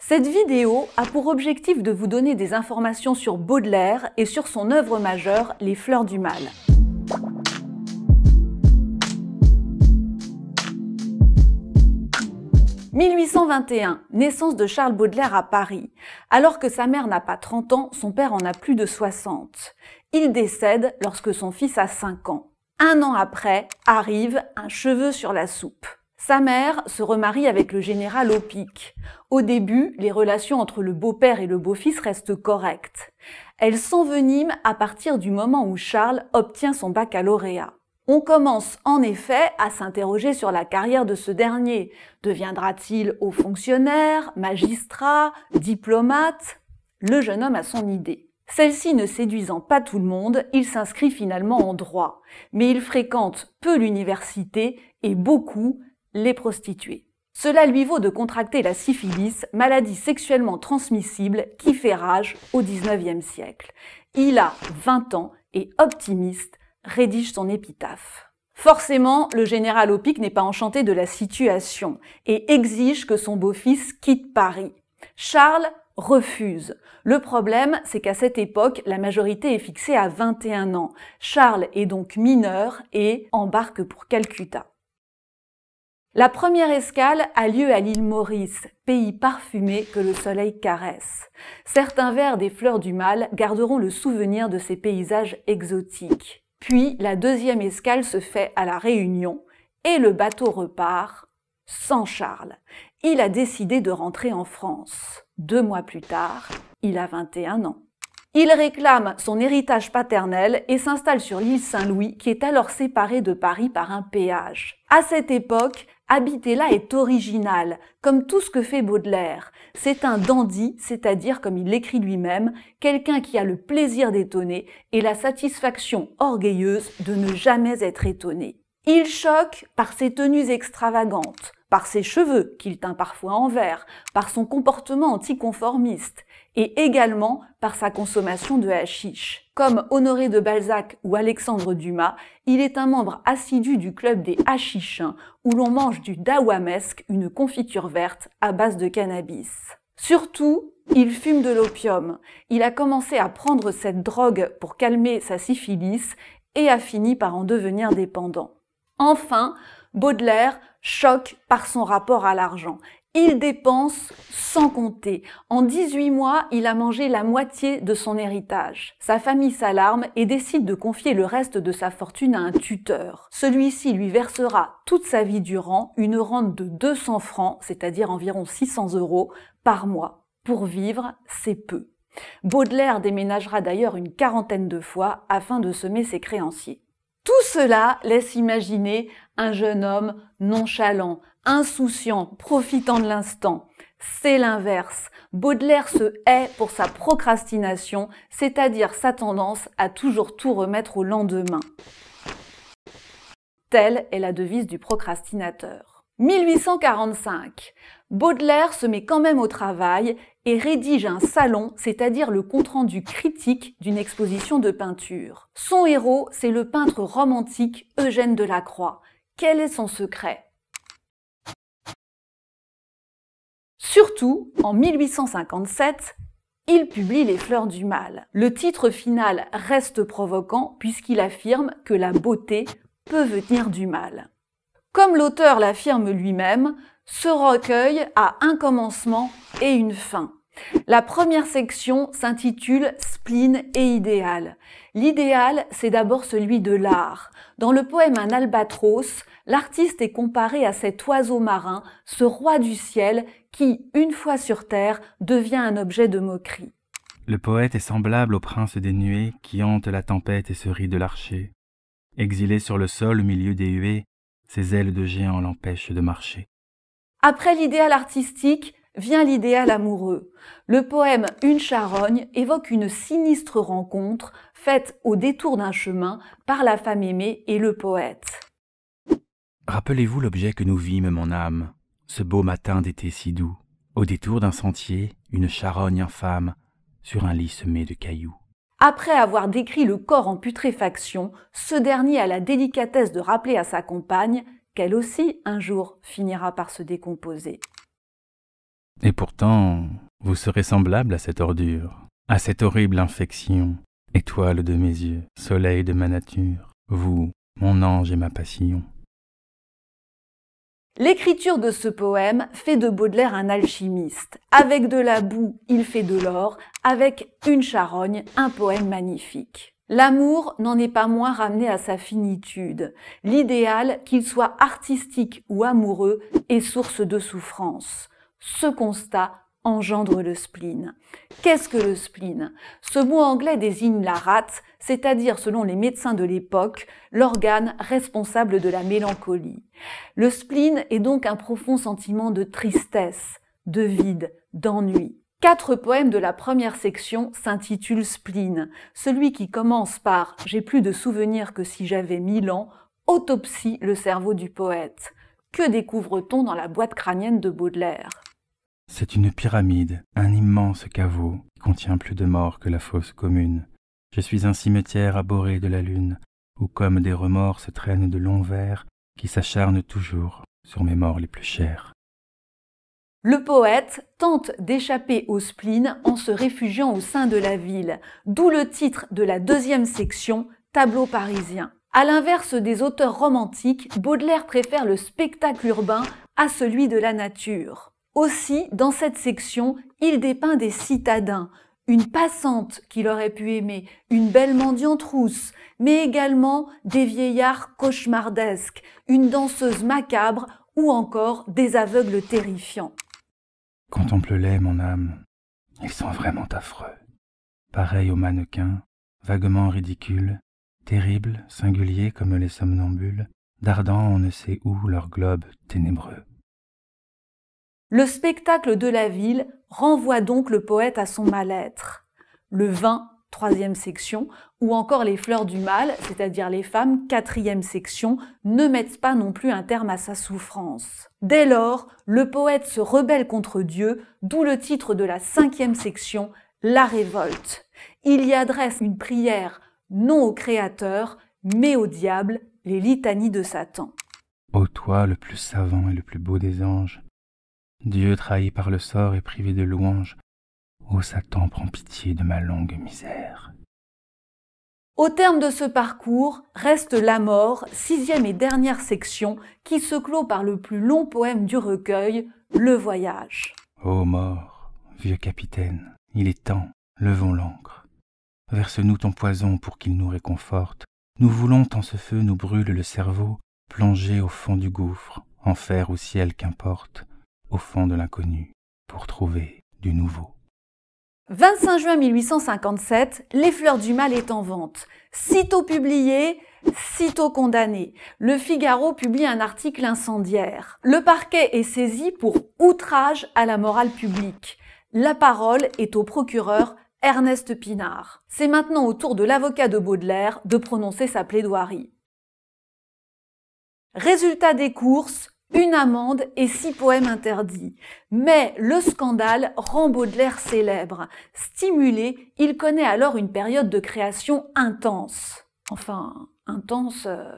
Cette vidéo a pour objectif de vous donner des informations sur Baudelaire et sur son œuvre majeure, Les Fleurs du Mal. « 1821, naissance de Charles Baudelaire à Paris. Alors que sa mère n'a pas 30 ans, son père en a plus de 60. Il décède lorsque son fils a 5 ans. Un an après, arrive un cheveu sur la soupe. Sa mère se remarie avec le général Opic. Au début, les relations entre le beau-père et le beau-fils restent correctes. Elles s'enveniment à partir du moment où Charles obtient son baccalauréat. On commence en effet à s'interroger sur la carrière de ce dernier. Deviendra-t-il haut fonctionnaire, magistrat, diplomate? Le jeune homme a son idée. Celle-ci ne séduisant pas tout le monde, il s'inscrit finalement en droit, mais il fréquente peu l'université et beaucoup les prostituées. Cela lui vaut de contracter la syphilis, maladie sexuellement transmissible qui fait rage au XIXe siècle. Il a 20 ans et optimiste rédige son épitaphe. Forcément, le général Opic n'est pas enchanté de la situation et exige que son beau-fils quitte Paris. Charles refuse. Le problème, c'est qu'à cette époque, la majorité est fixée à 21 ans. Charles est donc mineur et embarque pour Calcutta. La première escale a lieu à l'île Maurice, pays parfumé que le soleil caresse. Certains vers des fleurs du mal garderont le souvenir de ces paysages exotiques. Puis la deuxième escale se fait à la Réunion et le bateau repart sans Charles. Il a décidé de rentrer en France. Deux mois plus tard, il a 21 ans. Il réclame son héritage paternel et s'installe sur l'île Saint-Louis qui est alors séparée de Paris par un péage. À cette époque, habiter là est original, comme tout ce que fait Baudelaire. C'est un dandy, c'est-à-dire, comme il l'écrit lui-même, quelqu'un qui a le plaisir d'étonner et la satisfaction orgueilleuse de ne jamais être étonné. Il choque par ses tenues extravagantes, par ses cheveux qu'il teint parfois en vert, par son comportement anticonformiste et également par sa consommation de hashish. Comme Honoré de Balzac ou Alexandre Dumas, il est un membre assidu du club des hashichins où l'on mange du dawamesque, une confiture verte à base de cannabis. Surtout, il fume de l'opium. Il a commencé à prendre cette drogue pour calmer sa syphilis et a fini par en devenir dépendant. Enfin, Baudelaire choque par son rapport à l'argent. Il dépense sans compter. En 18 mois, il a mangé la moitié de son héritage. Sa famille s'alarme et décide de confier le reste de sa fortune à un tuteur. Celui-ci lui versera toute sa vie durant une rente de 200 francs, c'est-à-dire environ 600 euros, par mois. Pour vivre, c'est peu. Baudelaire déménagera d'ailleurs une quarantaine de fois afin de semer ses créanciers. Tout cela laisse imaginer un jeune homme nonchalant, insouciant, profitant de l'instant. C'est l'inverse. Baudelaire se hait pour sa procrastination, c'est-à-dire sa tendance à toujours tout remettre au lendemain. Telle est la devise du procrastinateur. 1845. Baudelaire se met quand même au travail et rédige un salon, c'est-à-dire le compte-rendu critique d'une exposition de peinture. Son héros, c'est le peintre romantique Eugène Delacroix. Quel est son secret? Surtout, en 1857, il publie Les Fleurs du Mal. Le titre final reste provoquant puisqu'il affirme que la beauté peut venir du mal. Comme l'auteur l'affirme lui-même, ce recueil a un commencement et une fin. La première section s'intitule Spleen et idéal. L'idéal, c'est d'abord celui de l'art. Dans le poème Un albatros, l'artiste est comparé à cet oiseau marin, ce roi du ciel, qui, une fois sur terre, devient un objet de moquerie. Le poète est semblable au prince des nuées qui hante la tempête et se rit de l'archer. Exilé sur le sol au milieu des huées, ses ailes de géant l'empêchent de marcher. Après l'idéal artistique, vient l'idéal amoureux. Le poème Une charogne évoque une sinistre rencontre faite au détour d'un chemin par la femme aimée et le poète. Rappelez-vous l'objet que nous vîmes, mon âme, ce beau matin d'été si doux, au détour d'un sentier, une charogne infâme, sur un lit semé de cailloux. Après avoir décrit le corps en putréfaction, ce dernier a la délicatesse de rappeler à sa compagne qu'elle aussi, un jour, finira par se décomposer. Et pourtant, vous serez semblable à cette ordure, à cette horrible infection, étoile de mes yeux, soleil de ma nature, vous, mon ange et ma passion. L'écriture de ce poème fait de Baudelaire un alchimiste. Avec de la boue, il fait de l'or, avec une charogne, un poème magnifique. L'amour n'en est pas moins ramené à sa finitude. L'idéal, qu'il soit artistique ou amoureux, est source de souffrance. Ce constat engendre le spleen. Qu'est-ce que le spleen? Ce mot anglais désigne la rate, c'est-à-dire selon les médecins de l'époque, l'organe responsable de la mélancolie. Le spleen est donc un profond sentiment de tristesse, de vide, d'ennui. Quatre poèmes de la première section s'intitulent Spleen. Celui qui commence par J'ai plus de souvenirs que si j'avais mille ans autopsie le cerveau du poète. Que découvre-t-on dans la boîte crânienne de Baudelaire? C'est une pyramide, un immense caveau qui contient plus de morts que la fosse commune. Je suis un cimetière abhorré de la lune, où comme des remords se traînent de longs vers qui s'acharnent toujours sur mes morts les plus chers. Le poète tente d'échapper au spleen en se réfugiant au sein de la ville, d'où le titre de la deuxième section, Tableau parisien. À l'inverse des auteurs romantiques, Baudelaire préfère le spectacle urbain à celui de la nature. Aussi, dans cette section, il dépeint des citadins, une passante qu'il aurait pu aimer, une belle mendiante rousse, mais également des vieillards cauchemardesques, une danseuse macabre ou encore des aveugles terrifiants. Contemple-les, mon âme, ils sont vraiment affreux. Pareils aux mannequins, vaguement ridicules, terribles, singuliers comme les somnambules, dardant on ne sait où leur globe ténébreux. Le spectacle de la ville renvoie donc le poète à son mal-être. Le vin, troisième section, ou encore les fleurs du mal, c'est-à-dire les femmes, quatrième section, ne mettent pas non plus un terme à sa souffrance. Dès lors, le poète se rebelle contre Dieu, d'où le titre de la cinquième section, La révolte. Il y adresse une prière non au Créateur, mais au diable, les litanies de Satan. Ô toi, le plus savant et le plus beau des anges, Dieu trahi par le sort et privé de louange, ô Satan, prends pitié de ma longue misère. Au terme de ce parcours reste La mort, sixième et dernière section, qui se clôt par le plus long poème du recueil, Le voyage. Ô mort, vieux capitaine, il est temps, levons l'ancre. Verse-nous ton poison pour qu'il nous réconforte. Nous voulons, tant ce feu nous brûle le cerveau, plonger au fond du gouffre, enfer ou ciel qu'importe au fond de l'inconnu pour trouver du nouveau. 25 juin 1857, Les Fleurs du Mal est en vente. Sitôt publié, sitôt condamné. Le Figaro publie un article incendiaire. Le parquet est saisi pour outrage à la morale publique. La parole est au procureur Ernest Pinard. C'est maintenant au tour de l'avocat de Baudelaire de prononcer sa plaidoirie. Résultat des courses, une amende et six poèmes interdits. Mais le scandale rend Baudelaire célèbre. Stimulé, il connaît alors une période de création intense. Enfin, intense. Euh.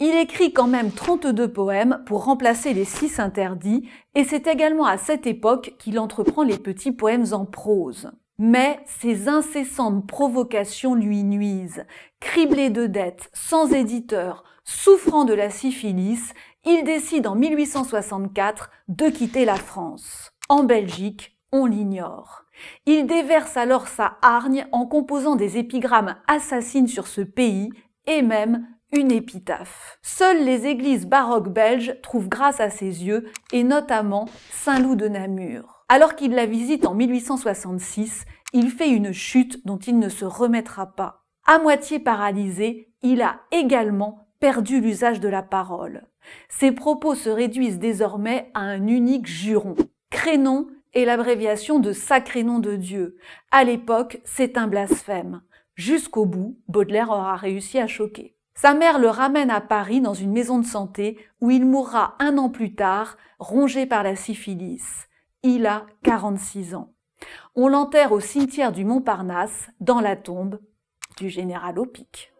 Il écrit quand même 32 poèmes pour remplacer les six interdits, et c'est également à cette époque qu'il entreprend les petits poèmes en prose. Mais ses incessantes provocations lui nuisent. Criblé de dettes, sans éditeur, souffrant de la syphilis, il décide en 1864 de quitter la France. En Belgique, on l'ignore. Il déverse alors sa hargne en composant des épigrammes assassines sur ce pays et même une épitaphe. Seules les églises baroques belges trouvent grâce à ses yeux et notamment Saint-Loup de Namur. Alors qu'il la visite en 1866, il fait une chute dont il ne se remettra pas. À moitié paralysé, il a également perdu l'usage de la parole. Ses propos se réduisent désormais à un unique juron. Crénon est l'abréviation de Sacré nom de Dieu. À l'époque, c'est un blasphème. Jusqu'au bout, Baudelaire aura réussi à choquer. Sa mère le ramène à Paris dans une maison de santé où il mourra un an plus tard, rongé par la syphilis. Il a 46 ans. On l'enterre au cimetière du Montparnasse, dans la tombe du général Opic.